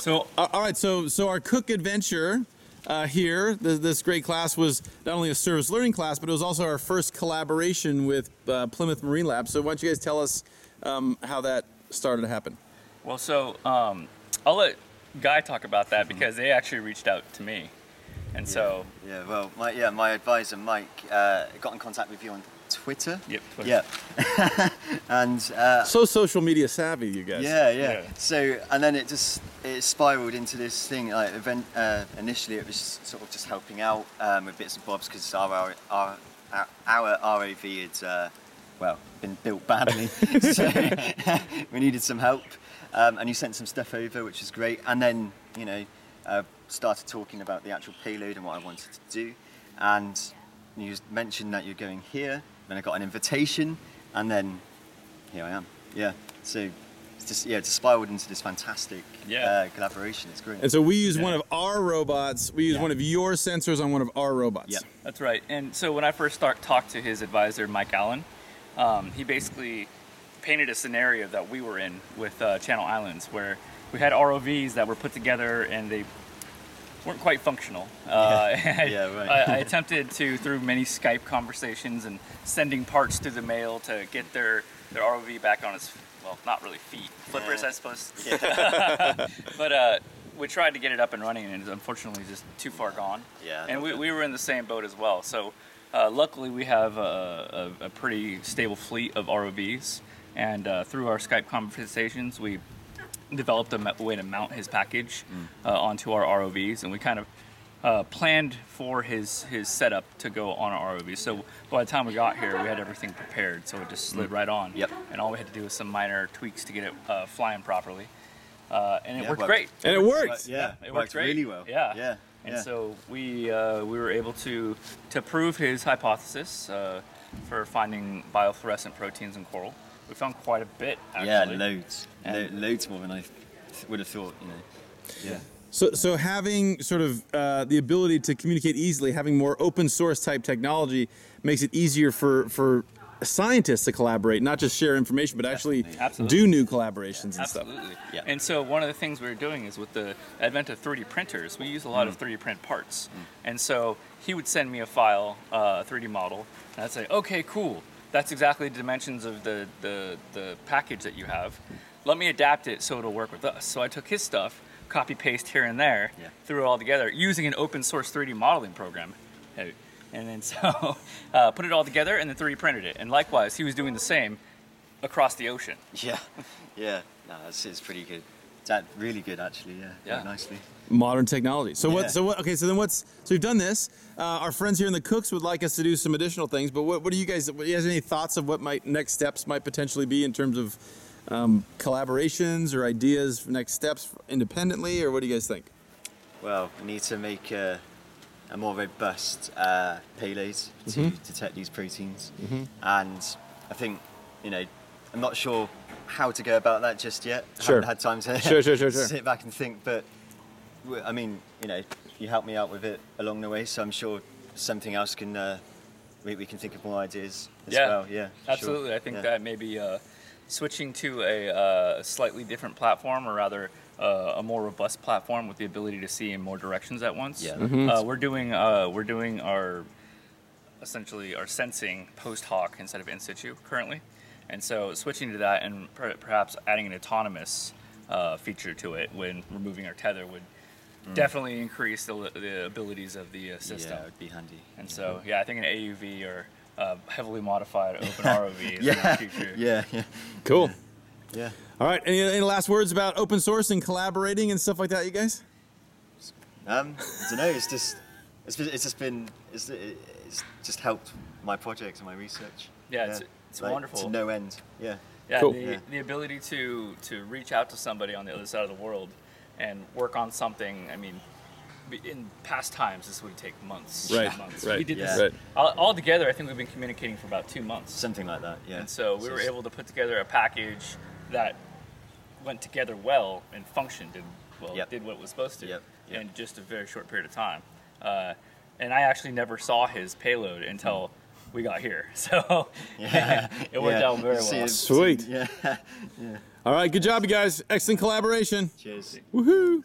So Uh, all right, so so our Cook adventure uh, here, th- this great class was not only a service learning class, but it was also our first collaboration with uh, Plymouth Marine Lab. So why don't you guys tell us um, how that started to happen? well, so um, I'll let Guy talk about that because they actually reached out to me, and so Yeah, well, my, yeah, my advisor Mike uh, got in contact with you on Twitter. Yep, Twitter. Yeah. and uh, So social media savvy, you guys. yeah, yeah, Yeah. So and then it just it spiraled into this thing. Like event uh, initially, it was sort of just helping out um, with bits and bobs because our our our, our ROV had uh, well been built badly, so we needed some help. Um, and you sent some stuff over, which was great. And then you know uh, started talking about the actual payload and what I wanted to do. And you mentioned that you're going here. Then I got an invitation, and then here I am. Yeah. So it's just yeah, it's spiraled into this fantastic Yeah. uh, collaboration. It's great. And so we use Yeah. one of our robots. We use Yeah. one of your sensors on one of our robots. Yeah. That's right. And so when I first start talked to his advisor, Mike Allen, um, he basically painted a scenario that we were in with uh, Channel Islands, where we had ROVs that were put together and they weren't quite functional. Uh, Yeah, right. I, I attempted to through many Skype conversations and sending parts through the mail to get their their ROV back on its well, not really feet, flippers, Yeah. I suppose. but uh, we tried to get it up and running, and it's unfortunately just too far gone. Yeah, And we, we were in the same boat as well. So uh, luckily, we have a, a, a pretty stable fleet of ROVs, and uh, through our Skype conversations, we developed a way to mount his package uh, onto our ROVs, and we kind of uh, planned for his his setup to go on our ROV. So by the time we got here, we had everything prepared, so it just slid right on. Yep. And all we had to do was some minor tweaks to get it uh, flying properly, uh, and it Yeah, worked worked. great. And it worked. yeah, it it worked worked great. really well. Yeah. Yeah. And yeah. so we uh, we were able to to prove his hypothesis uh, for finding biofluorescent proteins in coral. We found quite a bit. yeah, Actually. loads, Lo- loads more than I would have thought. You know. Yeah. So, so having sort of uh, the ability to communicate easily, having more open source type technology makes it easier for, for scientists to collaborate, not just share information, but actually Absolutely. do new collaborations and stuff. Absolutely. Yeah. And so one of the things we were doing is with the advent of 3D printers, we use a lot of Mm. 3D print parts. And so he would send me a file, uh, a 3D model, and I'd say, okay, cool. That's exactly the dimensions of the, the, the package that you have. Let me adapt it so it'll work with us. So I took his stuff, copy paste here and there, Yeah. threw it all together using an open source 3D modeling program. And then so uh, put it all together and then 3D printed it. And likewise, he was doing the same across the ocean. Yeah. Yeah. No, it's, it's pretty good. That really good actually. Yeah. Yeah. Very nicely. Modern technology. So Yeah. what? So what? Okay. So then what's? So we've done this. Uh, our friends here in the Cooks would like us to do some additional things. But what? What do you guys? What, you guys any thoughts of what might next steps might potentially be in terms of um, collaborations or ideas for next steps independently, or what do you guys think? Well, we need to make a, a more robust uh, payload to detect these proteins, and I think you know I'm not sure how to go about that just yet. I Sure. haven't had time to Sure, sure, sure, sure. sit back and think, but I mean, you know, you helped me out with it along the way, so I'm sure something else can uh, we, we can think of more ideas as Yeah, well. Yeah, sure. Absolutely. I think Yeah. that maybe uh, switching to a uh, slightly different platform, or rather uh, a more robust platform with the ability to see in more directions at once. Yeah. Uh, we're doing uh, we're doing our essentially our sensing post hoc instead of in situ currently, and so switching to that and per- perhaps adding an autonomous uh, feature to it when removing our tether would. Definitely increase the, the abilities of the uh, system. Yeah, it would be handy. And so, yeah, I think an AUV or uh, heavily modified open ROV is Yeah, in the future. yeah, yeah, Cool. yeah. All right. Any, any last words about open source and collaborating and stuff like that, you guys? Um, I don't know. It's just, it's, been- it's just been, it's, it's just helped my project and my research. Yeah, it's- it's wonderful. To no end. Yeah. Yeah, Cool. the, Yeah. the ability to to reach out to somebody on the other side of the world and work on something. I mean, in past times, this would take months. Right, months. right, We did yeah. this Right. all, all together. I think we've been communicating for about two months. Something like that. Yeah. And so we It's were able to put together a package that went together well and functioned and well Yep. did what it was supposed to Yep, yep. in just a very short period of time. Uh, and I actually never saw his payload until we got here, so Yeah. it worked yeah. out very See, well. it's- Sweet. Yeah. All right, good job, you guys. Excellent collaboration. Cheers. Woohoo!